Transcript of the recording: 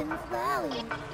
Heaven's Valley.